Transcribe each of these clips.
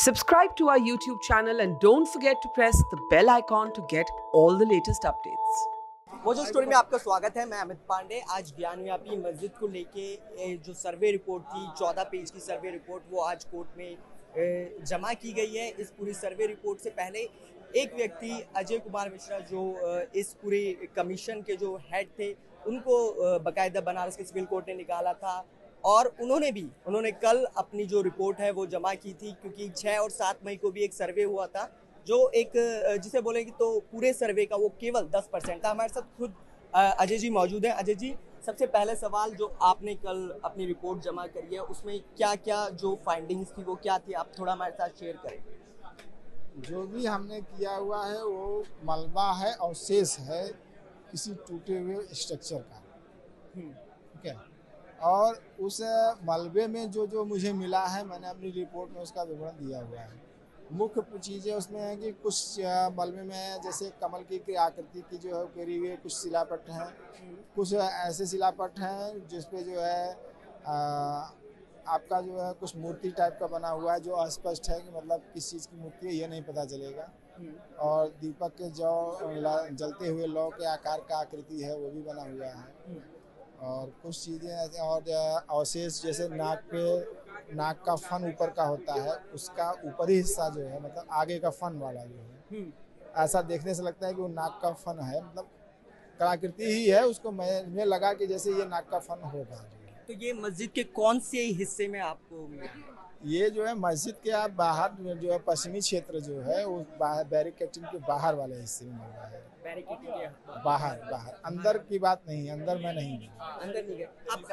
Subscribe to our YouTube channel and don't forget to press the bell icon to get all the latest updates. Mojo story में आपका स्वागत है, मैं अमित पांडे। आज ज्ञानव्यापी मस्जिद को लेके जो सर्वे रिपोर्ट थी, चौदह पेज की सर्वे रिपोर्ट, वो आज कोर्ट में जमा की गई है। इस पूरी सर्वे रिपोर्ट से पहले एक व्यक्ति, अजय कुमार मिश्रा, जो इस पूरे कमीशन के जो हेड थे, उनको बाकायदा बनारस के सिविल कोर्ट ने निकाला था। और उन्होंने भी उन्होंने कल अपनी जो रिपोर्ट है वो जमा की थी क्योंकि छः और सात मई को भी एक सर्वे हुआ था जो एक जिसे बोलेंगे तो पूरे सर्वे का वो केवल दस परसेंट था। हमारे साथ खुद अजय जी मौजूद हैं। अजय जी सबसे पहले सवाल जो आपने कल अपनी रिपोर्ट जमा करी है उसमें क्या क्या जो फाइंडिंग्स थी वो क्या थी? आप थोड़ा हमारे साथ शेयर करें। जो भी हमने किया हुआ है वो मलबा है और शेष है किसी टूटे हुए स्ट्रक्चर का। ठीक है? और उस मलबे में जो जो मुझे मिला है मैंने अपनी रिपोर्ट में उसका विवरण दिया हुआ है। मुख्य चीज़ें उसमें हैं कि कुछ मलबे में जैसे कमल की आकृति की जो है करी हुई कुछ शिलापट हैं। कुछ ऐसे शिलापट हैं जिसपे जो है अ, आपका जो है कुछ मूर्ति टाइप का बना हुआ है जो अस्पष्ट है कि मतलब किस चीज़ की मूर्ति है ये नहीं पता चलेगा। और दीपक के जो जलते हुए लौ के आकार का आकृति है वो भी बना हुआ है। और कुछ चीज़ें ऐसे और अवशेष जैसे नाक पे नाक का फन ऊपर का होता है उसका ऊपरी हिस्सा जो है मतलब आगे का फन वाला जो है ऐसा देखने से लगता है कि वो नाक का फन है मतलब कलाकृति ही है उसको मैं मुझे लगा कि जैसे ये नाक का फन होगा तो ये मस्जिद के कौन से हिस्से में आपको मिली? ये जो है मस्जिद के आप बाहर जो है पश्चिमी क्षेत्र जो है वो बैरिकेटिंग के बाहर वाले हिस्से में मिल रहा है बैरिकेडिंग बाहर बाहर। अंदर की बात नहीं अंदर में नहीं है। अंदर नहीं गए। आप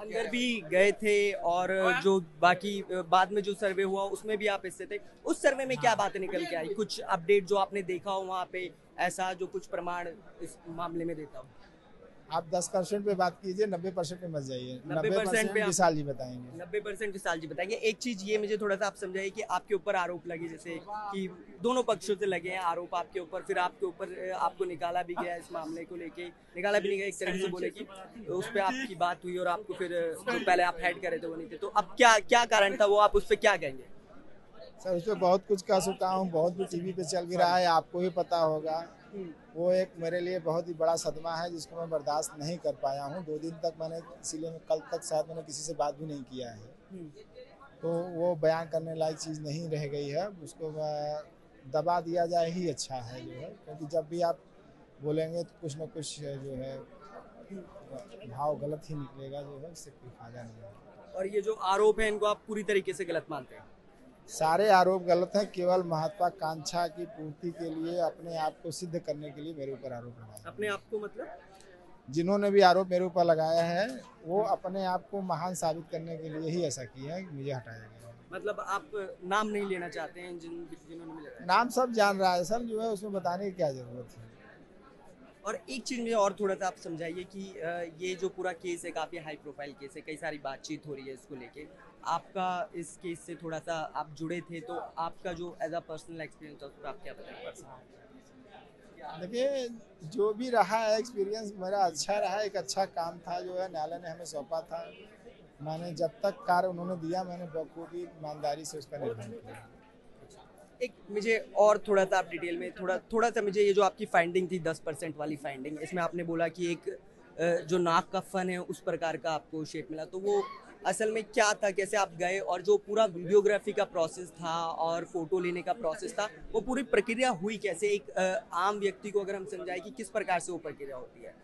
अंदर भी गए थे और जो बाकी बाद में जो सर्वे हुआ उसमें भी आप हिस्से थे। उस सर्वे में क्या बातें निकल के आई? कुछ अपडेट जो आपने देखा हो वहाँ पे ऐसा जो कुछ प्रमाण इस मामले में देता हो? आप दस परसेंट पे बात कीजिए नब्बे परसेंट पे मत जाइए। 90% नब्बे परसेंट पे विशाल जी बताएँगे। नब्बे परसेंट विशाल जी बताएँगे। एक चीज़ ये मुझे थोड़ा सा आप समझाइए कि आपके ऊपर आरोप लगे जैसे कि दोनों पक्षों से लगे हैं आरोप आपके ऊपर फिर आपके ऊपर आपको निकाला भी गया इस मामले को लेके निकाला भी नहीं गया एक तरीके से बोले की उस पर आपकी बात हुई और आपको फिर जो पहले आप हेड करे थे वो नहीं थे। तो अब क्या क्या कारण था वो? आप उस पर क्या कहेंगे? सर उस पर बहुत कुछ कह चुका हूँ बहुत कुछ टीवी पे चल भी रहा है आपको भी पता होगा। वो एक मेरे लिए बहुत ही बड़ा सदमा है जिसको मैं बर्दाश्त नहीं कर पाया हूँ। दो दिन तक मैंने इसीलिए मैं कल तक शायद मैंने किसी से बात भी नहीं किया है। तो वो बयान करने लायक चीज़ नहीं रह गई है। उसको दबा दिया जाए ही अच्छा है जो है क्योंकि जब भी आप बोलेंगे तो कुछ ना कुछ जो है भाव गलत ही निकलेगा जो है उससे कोई फ़ायदा नहीं है। और ये जो आरोप है इनको आप पूरी तरीके से गलत मानते हैं? सारे आरोप गलत हैं केवल महत्वाकांक्षा की पूर्ति के लिए अपने आप को सिद्ध करने के लिए मेरे ऊपर आरोप लगाया अपने आप को मतलब? जिन्होंने भी आरोप मेरे ऊपर लगाया है वो अपने आप को महान साबित करने के लिए ही ऐसा किया है कि मुझे हटाया गया मतलब आप नाम नहीं लेना चाहते हैं जिन जिन्होंने मिला नाम सब जान रहा है सर जो है उसमें बताने की क्या ज़रूरत है? और एक चीज़ मुझे और थोड़ा सा आप समझाइए कि ये जो पूरा केस है काफ़ी हाई प्रोफ़ाइल केस है कई सारी बातचीत हो रही है इसको लेके। आपका इस केस से थोड़ा सा आप जुड़े थे तो आपका जो एज अ पर्सनल एक्सपीरियंस था उस पर आप क्या बताएँगे देखिए जो भी रहा है एक्सपीरियंस मेरा अच्छा रहा एक अच्छा काम था जो है न्यायालय ने हमें सौंपा था। मैंने जब तक कार्य उन्होंने दिया मैंने बखूबी ईमानदारी से उसका निर्वहन किया। एक मुझे और थोड़ा सा आप डिटेल में थोड़ा थोड़ा सा मुझे ये जो आपकी फाइंडिंग थी दस परसेंट वाली फाइंडिंग इसमें आपने बोला कि एक जो नाक का फन है उस प्रकार का आपको शेप मिला तो वो असल में क्या था कैसे आप गए और जो पूरा वीडियोग्राफी का प्रोसेस था और फ़ोटो लेने का प्रोसेस था वो पूरी प्रक्रिया हुई कैसे? एक आम व्यक्ति को अगर हम समझाएँ कि किस प्रकार से वो प्रक्रिया होती है।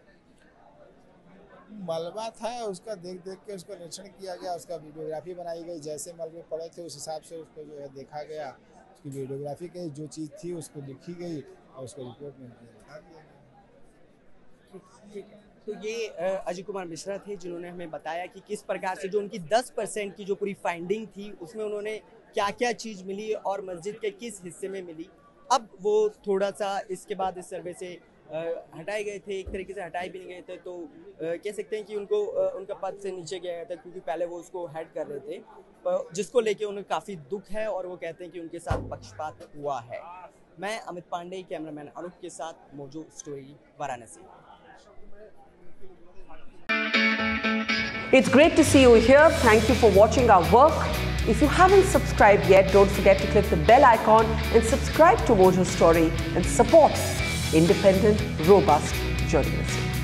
मलबा था उसका देख देख के उसका निरीक्षण किया गया उसका वीडियोग्राफी बनाई गई। जैसे मलबे पड़े थे उस हिसाब से उसको जो है देखा गया। उसकी वीडियोग्राफी की जो चीज़ थी उसको लिखी गई और उसको रिपोर्ट में दिया ठीक है। तो ये अजय कुमार मिश्रा थे जिन्होंने हमें बताया कि किस प्रकार से जो उनकी 10 परसेंट की जो पूरी फाइंडिंग थी, उसमें उन्होंने क्या क्या चीज़ मिली और मस्जिद के किस हिस्से में मिली। अब वो थोड़ा सा इसके बाद इस सर्वे से हटाए गए थे, एक तरीके से हटाए भी नहीं गए थे तो कह सकते हैं कि उनको उनका पद से नीचे गया था क्योंकि पहले वो उसको हेड कर रहे थे। जिसको लेके उन्हें काफ़ी दुख है और वो कहते हैं कि उनके साथ पक्षपात हुआ है। मैं अमित पांडे, कैमरामैन अनूप के साथ, मौजूद story Varanasi. It's great to see you here. Thank you for watching our work. If you haven't subscribed yet, don't forget to click the bell icon and subscribe to Mojo Story and support independent, robust journalism.